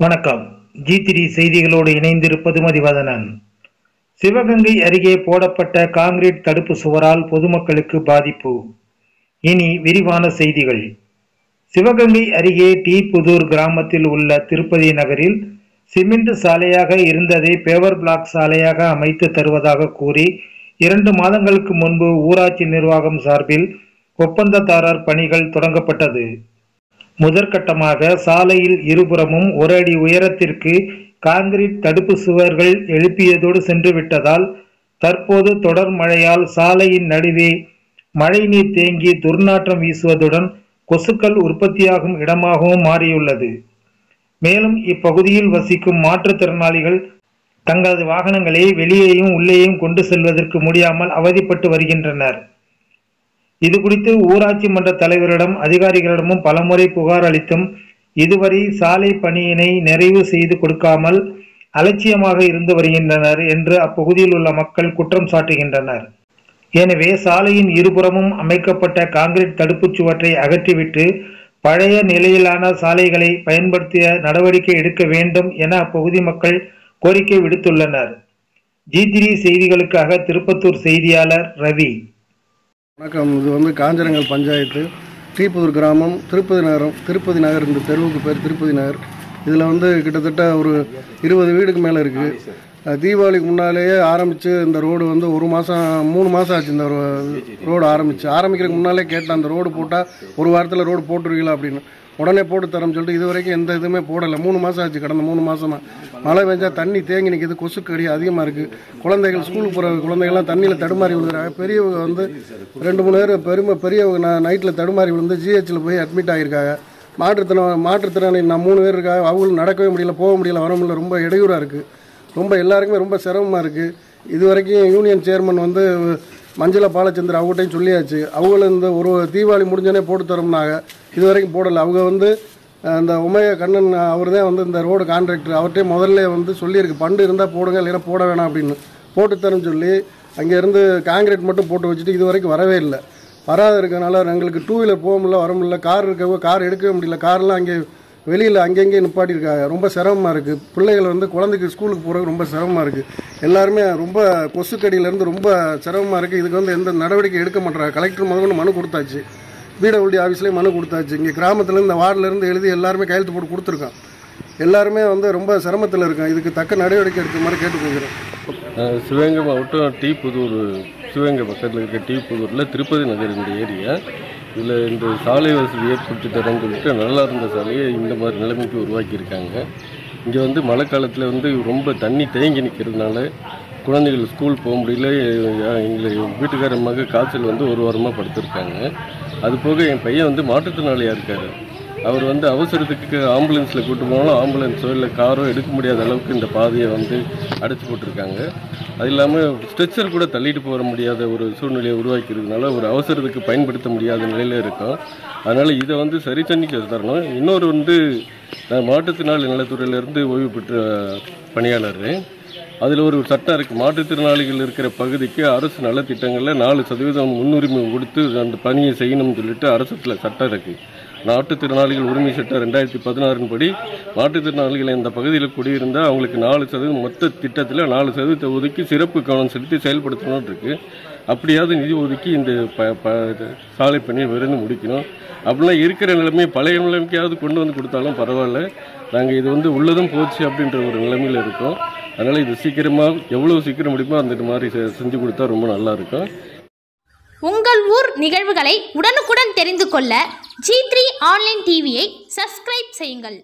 வணக்கம். G three செய்திகளோடு இணைந்திருப்பது மதிவதனன். சிவகங்கை அருகே போடப்பட்ட காங்கிரீட் தடுப்பு சுவரால் பொதுமக்களுக்கு பாதிப்பு. இனி விரிவான செய்திகள். சிவகங்கை அருகே டி புதூர் கிராமத்தில் உள்ள திருப்பதி நகரில் சிமெண்ட் சாலையாக இருந்ததை பேவர் பிளாக் சாலையாக அமைத்து தருவதாக கூறி இரண்டு மாதங்களுக்கு முன்பு ஊராட்சி நிர்வாகம் சார்பில் ஒப்பந்ததாரர் பணிகள் தொடங்கப்பட்டது. முதற்கட்டமாக சாலையில் இருபுறமும் ஒரு அடி உயரத்திற்கு காங்கிரீட் தடுப்பு சுவர்கள் எழுப்பியதோடு சென்று விட்டதால் தற்போது தொடர் மழையால் சாலையின் நடுவே மழைநீர் தேங்கி துர்நாற்றம் வீசுவதுடன் கொசுக்கள் உற்பத்தியாகும் இடமாகவும் மாறியுள்ளது. மேலும் இப்பகுதியில் வசிக்கும் மாற்றுத்திறனாளிகள் தங்களது வாகனங்களை வெளியேயும் உள்ளேயும் கொண்டு செல்வதற்கு முடியாமல் அவதிப்பட்டு வருகின்றனர். இது குறித்து ஊராட்சி மன்ற தலைவரிடம் அதிகாரிகளிடமும் பலமுறை புகார் அளித்தும் இதுவரை சாலை பணியினை நிறைவு செய்து கொடுக்காமல் அலட்சியமாக இருந்து வருகின்றனர் என்று அப்பகுதியில் உள்ள மக்கள் குற்றம் சாட்டுகின்றனர். எனவே சாலையின் இருபுறமும் அமைக்கப்பட்ட கான்கிரீட் தடுப்புச் சுவற்றை அகற்றிவிட்டு பழைய நிலையிலான சாலைகளை பயன்படுத்திய நடவடிக்கை எடுக்க வேண்டும் என அப்பகுதி மக்கள் கோரிக்கை விடுத்துள்ளனர். ஜி த்ரீ செய்திகளுக்காக திருப்பத்தூர் செய்தியாளர் ரவி. வணக்கம். இது வந்து காஞ்சரங்கல் பஞ்சாயத்து ஸ்ரீபுதூர் கிராமம் திருப்பதி நகரம் திருப்பதி நகர் இந்த தெருவுக்கு பேர் திருப்பதி நகர். இதில் வந்து கிட்டத்தட்ட ஒரு இருபது வீடுக்கு மேலே இருக்குது தீபாவளிக்கு முன்னாலேயே ஆரம்பித்து இந்த ரோடு வந்து ஒரு மாதம் மூணு மாதம் ஆச்சு இந்த ரோடு ஆரம்பிச்சு. ஆரம்பிக்கிறதுக்கு முன்னாலே கேட்டேன் அந்த ரோடு போட்டால் ஒரு வாரத்தில் ரோடு போட்டுருவீங்களா அப்படின்னு. உடனே போட்டு தரோம்னு சொல்லிட்டு இது வரைக்கும் எந்த இதுவுமே போடலை. மூணு மாதம் ஆச்சு கடந்த மூணு மாதமா மழை பெஞ்சால் தண்ணி தேங்கி நிற்கிது கொசுக்கடி அதிகமாக இருக்குது குழந்தைகள் ஸ்கூலுக்கு போகிற குழந்தைகள்லாம் தண்ணியில் தடுமாறி விழுகிறாங்க. பெரியவங்க வந்து ரெண்டு மூணு பேர் பெருமை பெரியவங்க நான் நைட்டில் தடுமாறி விழுந்து ஜிஹெச்சில் போய் அட்மிட் ஆகியிருக்காங்க. மாற்றுத்திறன மாற்றுத்திறனாளி நான் மூணு பேர் இருக்காங்க. அவங்களும் நடக்கவே முடியல போக முடியல வர முடியல ரொம்ப இடையூறாக இருக்குது ரொம்ப எல்லாருக்குமே ரொம்ப சிரமமாக இருக்குது இது வரைக்கும் யூனியன் சேர்மன் வந்து மஞ்சள பாலச்சந்திர அவங்ககிட்டையும் சொல்லியாச்சு. அவங்களும் இந்த ஒரு தீபாவளி முடிஞ்சோடனே போட்டு தரோம்னாங்க. இது வரைக்கும் போடலை. அவங்க வந்து அந்த உமைய கண்ணன் அவர் தான் வந்து இந்த ரோடு கான்ட்ராக்டர் அவர்கிட்டே முதல்ல வந்து சொல்லியிருக்கு. பண்டு இருந்தால் போடுங்க இல்லைன்னா போட வேணாம் அப்படின்னு. போட்டு தரேன்னு சொல்லி அங்கேருந்து காங்கிரீட் மட்டும் போட்டு வச்சுட்டு இது வரைக்கும் வரவே இல்லை. வராத இருக்கனால எங்களுக்கு டூ வீலர் போக முடியல வர முடியல. கார் இருக்கவங்க கார் எடுக்கவே முடியல. கார்லாம் அங்கே வெளியில் அங்கங்கே நிப்பாட்டியிருக்காங்க ரொம்ப சிரமமாக இருக்குது பிள்ளைகள் வந்து குழந்தைக்கு ஸ்கூலுக்கு போகிறது ரொம்ப சிரமமாக இருக்குது எல்லாருமே ரொம்ப கொசுக்கடியிலேருந்து ரொம்ப சிரமமாக இருக்குது இதுக்கு வந்து எந்த நடவடிக்கை எடுக்க மாட்டாங்க கலெக்டர் முதல்ல மனு கொடுத்தாச்சு. பிடபிள்யூடி ஆஃபீஸ்லேயும் மனு கொடுத்தாச்சு. இங்கே கிராமத்துலேருந்து இந்த வார்டிலேருந்து எழுதி எல்லாருமே கையெழுத்து போட்டு கொடுத்துருக்கான். எல்லாருமே வந்து ரொம்ப சிரமத்தில் இருக்கான். இதுக்கு தக்க நடவடிக்கை எடுக்க மாதிரி கேட்டுக்கொள்கிறேன். சிவகங்கை மாவட்டம் டி புதூர் சிவகங்கை பக்கத்தில் இருக்க டி புதூரில் திருப்பதி நகர் இந்த ஏரியா இதில் இந்த சாலை வசதி ஏற்படுத்தி தரேன்னு சொல்லிட்டு நல்லா இருந்த சாலையை இந்த மாதிரி நிலைமைக்கு உருவாக்கியிருக்காங்க. இங்கே வந்து மழை காலத்தில் வந்து ரொம்ப தண்ணி தேங்கி நிற்கிறதுனால குழந்தைகள் ஸ்கூல் போக முடியல எங்களை வீட்டுக்கார மக காய்ச்சல் வந்து ஒரு வாரமாக படுத்திருக்காங்க. அது போக என் பையன் வந்து மாற்றுத்திறனாளியாக இருக்கார். அவர் வந்து அவசரத்துக்கு ஆம்புலன்ஸில் கூட்டு போனாலும் ஆம்புலன்ஸோ இல்லை காரோ எடுக்க முடியாத அளவுக்கு இந்த பாதையை வந்து அடைச்சி போட்டிருக்காங்க. அது இல்லாமல் ஸ்ட்ரெச்சர் கூட தள்ளிட்டு போக முடியாத ஒரு சூழ்நிலையை உருவாக்கியிருக்கனால ஒரு அவசரத்துக்கு பயன்படுத்த முடியாத நிலையில் இருக்கும். அதனால் இதை வந்து சரி தண்ணிக்கு தரணும். இன்னொரு வந்து நான் மாற்றுத்திறனாளி நலத்துறையிலேருந்து ஓய்வு பெற்ற பணியாளர். அதில் ஒரு சட்டம் இருக்குது மாற்றுத்திறனாளிகள் இருக்கிற பகுதிக்கு அரசு நலத்திட்டங்களில் நாலு சதவீதம் முன்னுரிமை கொடுத்து அந்த பணியை செய்யணும்னு சொல்லிட்டு அரசத்தில் சட்டம் இருக்குது மாற்றுத்திறனாளிகள் உரிமை சட்டம் ரெண்டாயிரத்தி பதினாறின் படி மாற்றுத்திறனாளிகள் இந்த பகுதியில் குடியிருந்தால் அவங்களுக்கு நாலு சதவீதம் மொத்த திட்டத்தில் நாலு சதவீதத்தை ஒதுக்கி சிறப்பு கவனம் செலுத்தி செயல்படுத்தணும்னு இருக்கு. அப்படியாவது நிதி ஒதுக்கி இந்த ப ப சாலை பணியை விரைந்து முடிக்கணும்? அப்படின்னா இருக்கிற நிலைமையை பழைய நிலைமைக்காவது கொண்டு வந்து கொடுத்தாலும் பரவாயில்ல. நாங்கள் இது வந்து உள்ளதும் போச்சு அப்படின்ற ஒரு நிலைமையில் இருக்கோம். அதனால் இது சீக்கிரமாக எவ்வளோ சீக்கிரம் முடியுமோ அந்த மாதிரி செ- செஞ்சு கொடுத்தா ரொம்ப நல்லாயிருக்கும் உங்கள் ஊர் நிகழ்வுகளை உடனுக்குடன் தெரிந்து கொள்ள ஜி த்ரீ ஆன்லைன் டிவியை சப்ஸ்கிரைப் செய்யுங்கள்.